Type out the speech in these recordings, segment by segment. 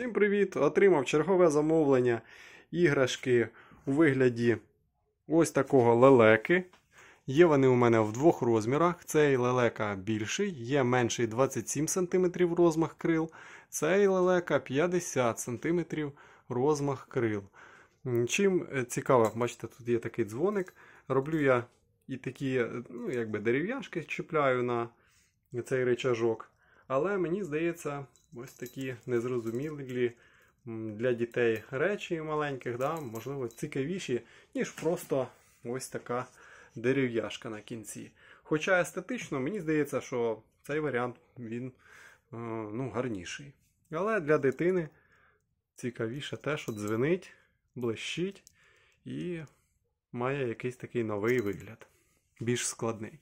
Всім привіт! Отримав чергове замовлення іграшки у вигляді ось такого лелеки. Є вони у мене в двох розмірах. Цей лелека більший, є менший 27 см розмах крил. Цей лелека 50 см розмах крил. Чим е, цікаво, бачите, тут є такий дзвоник. Роблю я і такі е, ну, якби дерев'яшки чіпляю на цей речажок. Але мені здається, ось такі незрозумілі для дітей речі маленьких, да, можливо, цікавіші, ніж просто ось така дерев'яшка на кінці. Хоча естетично, мені здається, що цей варіант він е, ну, гарніший. Але для дитини цікавіше те, що дзвенить, блищить і має якийсь такий новий вигляд, більш складний.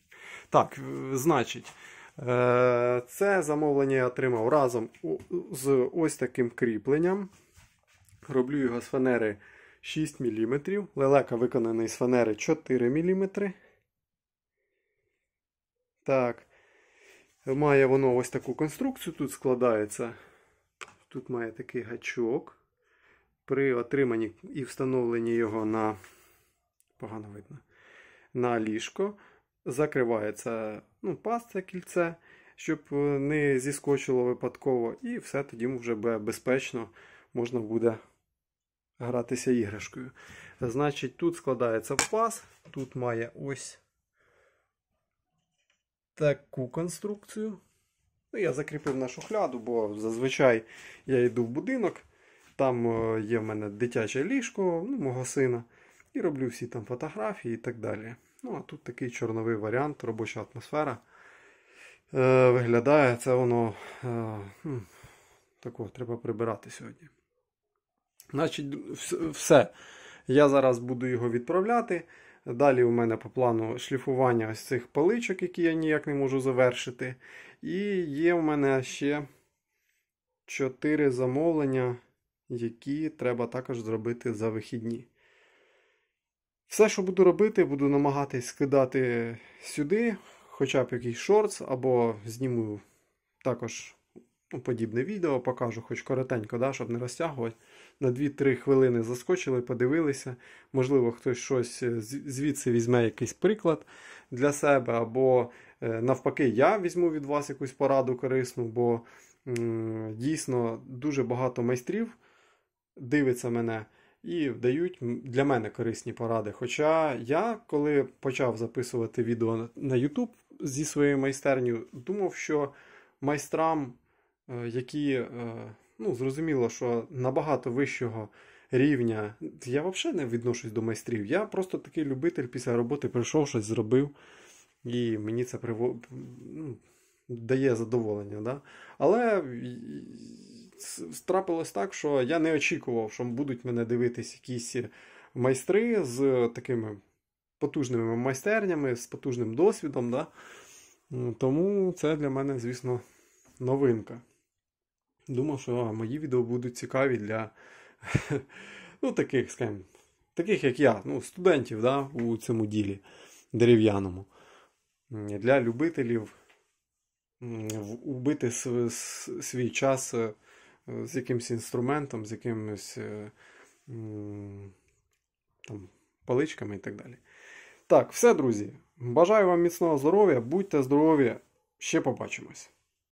Так, е, значить. Е, Це замовлення я отримав разом з ось таким кріпленням. Роблю його з фанери 6 мм. Лелека виконаний з фанери 4 мм. Так. Має воно ось таку конструкцію. Тут складається. Тут має такий гачок. При отриманні і встановленні його на погано видно, на ліжко. Закривається ну, паста кільце, щоб е, не зіскочило випадково, і все тоді вже безпечно можна буде гратися іграшкою. Значить, тут складається паз, тут має ось таку конструкцію. Ну, я закріпив на шухляду, бо зазвичай я йду в будинок, там е, є в мене дитяче ліжко ну, мого сина, і роблю всі там фотографії і так далі. Ну, а тут такий чорновий варіант, робоча атмосфера. Е, виглядає це воно е, хм, такого треба прибирати сьогодні. Значить, все. Я зараз буду його відправляти. Далі у мене по плану шліфування ось цих паличок, які я ніяк не можу завершити. І є у мене ще 4 замовлення, які треба також зробити за вихідні. Все, що буду робити, буду намагатись скидати сюди, хоча б якийсь шортс, або зніму також ну, подібне відео, покажу, хоч коротенько, да, щоб не розтягувати. На 2-3 хвилини заскочили, подивилися. Можливо, хтось щось е, звідси візьме якийсь приклад для себе, або е, навпаки, я візьму від вас якусь пораду корисну, бо дійсно дуже багато майстрів дивиться мене і дають для мене корисні поради. Хоча я, коли почав записувати відео на- YouTube зі своєю майстернею, думав, що майстрам, е, які, е, ну, зрозуміло, що набагато вищого рівня, я взагалі не відношусь до майстрів. Я просто такий любитель після роботи прийшов, щось зробив, і мені це приво... ну, дає задоволення. Да? Але трапилось так, що я не очікував, що будуть мене дивитись якісь майстри з такими потужними майстернями, з потужним досвідом. Да? Тому це для мене, звісно, новинка. Думав, що мої відео будуть цікаві для ну, таких, скажімо, таких, як я, ну, студентів да, у цьому ділі дерев'яному. Для любителів м, в- убити св- с- свій час е, з якимось інструментом, з якимось е, там, паличками і так далі. Так, все, друзі. Бажаю вам міцного здоров'я, будьте здорові, ще побачимось.